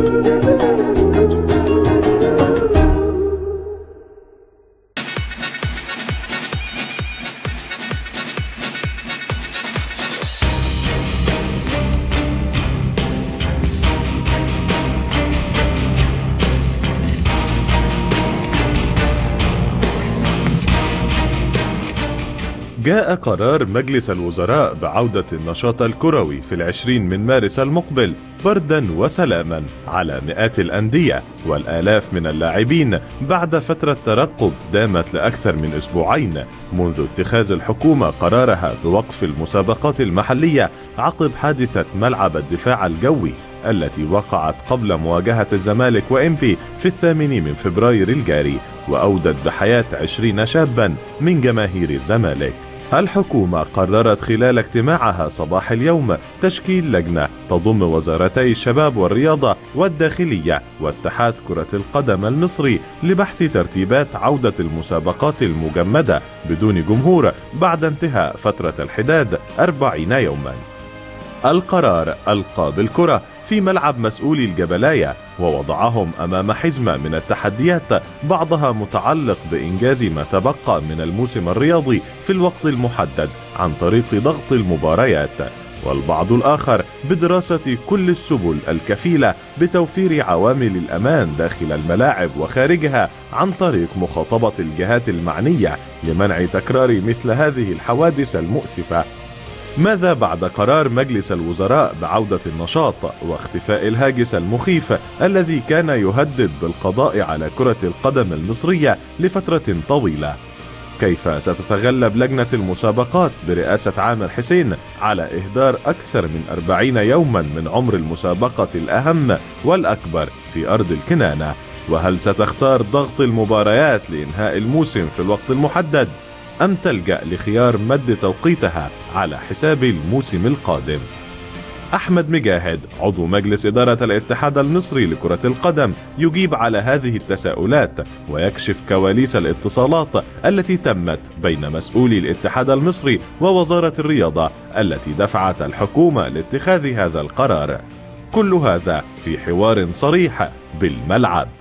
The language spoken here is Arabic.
Thank you. جاء قرار مجلس الوزراء بعودة النشاط الكروي في العشرين من مارس المقبل بردا وسلاما على مئات الأندية والآلاف من اللاعبين بعد فترة ترقب دامت لأكثر من أسبوعين. منذ اتخاذ الحكومة قرارها بوقف المسابقات المحلية عقب حادثة ملعب الدفاع الجوي التي وقعت قبل مواجهة الزمالك وإمبي في الثامن من فبراير الجاري وأودت بحياة عشرين شابا من جماهير الزمالك. الحكومة قررت خلال اجتماعها صباح اليوم تشكيل لجنة تضم وزارتي الشباب والرياضة والداخلية واتحاد كرة القدم المصري لبحث ترتيبات عودة المسابقات المجمدة بدون جمهور بعد انتهاء فترة الحداد أربعين يوما. القرار ألقى بالكرة في ملعب مسؤولي الجبلاية ووضعهم أمام حزمة من التحديات بعضها متعلق بإنجاز ما تبقى من الموسم الرياضي في الوقت المحدد عن طريق ضغط المباريات. والبعض الآخر بدراسة كل السبل الكفيلة بتوفير عوامل الأمان داخل الملاعب وخارجها عن طريق مخاطبة الجهات المعنية لمنع تكرار مثل هذه الحوادث المؤسفة ماذا بعد قرار مجلس الوزراء بعودة النشاط واختفاء الهاجس المخيف الذي كان يهدد بالقضاء على كرة القدم المصرية لفترة طويلة؟ كيف ستتغلب لجنة المسابقات برئاسة عامر حسين على إهدار أكثر من أربعين يوما من عمر المسابقة الأهم والأكبر في أرض الكنانة؟ وهل ستختار ضغط المباريات لإنهاء الموسم في الوقت المحدد؟ أم تلجأ لخيار مد توقيتها على حساب الموسم القادم. أحمد مجاهد عضو مجلس إدارة الاتحاد المصري لكرة القدم يجيب على هذه التساؤلات ويكشف كواليس الاتصالات التي تمت بين مسؤولي الاتحاد المصري ووزارة الرياضة التي دفعت الحكومة لاتخاذ هذا القرار. كل هذا في حوار صريح بالملعب.